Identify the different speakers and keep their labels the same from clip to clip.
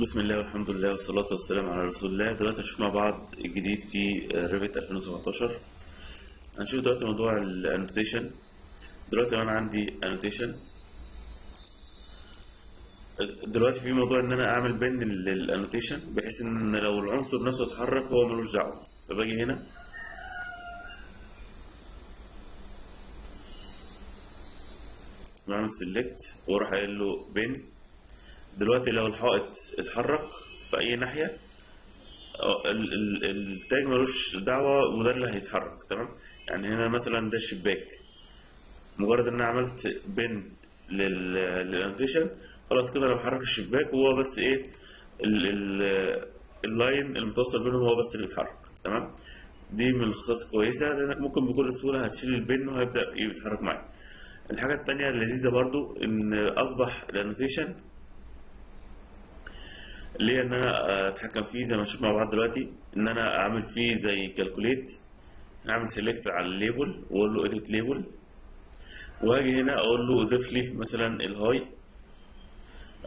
Speaker 1: بسم الله والحمد لله والصلاة والسلام على رسول الله. دلوقتي هنشوف مع بعض الجديد في Revit 2017 هنشوف دلوقتي موضوع ال annotation دلوقتي لو أنا عندي annotation دلوقتي في موضوع إن أنا أعمل pin لل annotation بحيث إن لو العنصر نفسه اتحرك هو ملوش دعوة. فباجي هنا. بعمل select وأروح قايل له pin. دلوقتي لو الحائط اتحرك في أي ناحية ال- ال- ال tag ملوش دعوة وده اللي هيتحرك تمام؟ يعني هنا مثلا ده الشباك مجرد إن أنا عملت pin لل لل annotation خلاص كده أنا بحرك الشباك وهو بس إيه ال ال ال line المتوصل بينهم هو بس اللي بيتحرك تمام؟ دي من الخصائص الكويسة لانك ممكن بكل سهولة هتشيل ال pin وهيبدأ يتحرك معاك الحاجة التانية اللذيذة برضو إن أصبح ال annotation ليه إن أنا أتحكم فيه زي ما نشوف مع بعض دلوقتي إن أنا أعمل فيه زي calculate أعمل select على ال label وأقول له edit label وأجي هنا أقول له اضيف لي مثلا ال height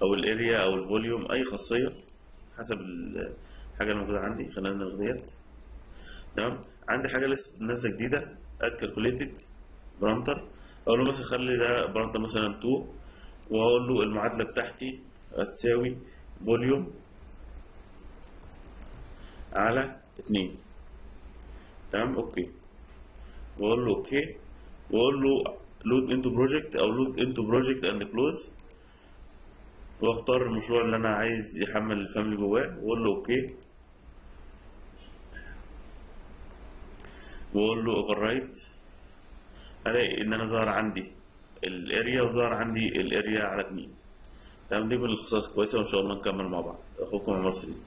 Speaker 1: أو ال area أو ال volume أي خاصية حسب الحاجة الموجوده عندي خلينا نلغي ديت. تمام؟ عندي حاجة لسه نازلة جديدة add calculated parameter أقول له مثلا خلي ده parameter مثلا 2 وأقول له المعادلة بتاعتي هتساوي volume على اتنين. تمام؟ okay. واقول له okay. واقول له load into project أو load into project and close وأختار المشروع اللي أنا عايز يحمل ال family جواه. واقول له okay. واقول له overwrite ألاقي إن أنا ظهر عندي ال area وظهر عندي ال area على اتنين. تمام دي من الخصائص كويسه وإن شاء الله نكمل مع بعض. أخوكم عمر سليم